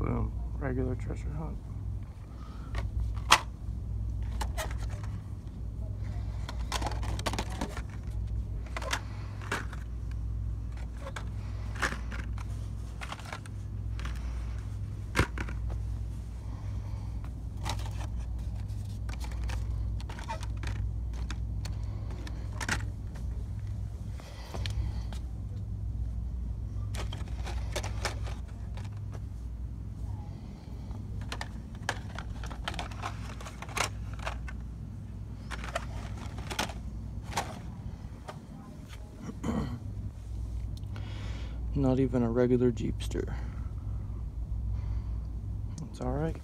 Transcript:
Boom. Regular treasure hunt. Not even a regular Jeepster. That's alright.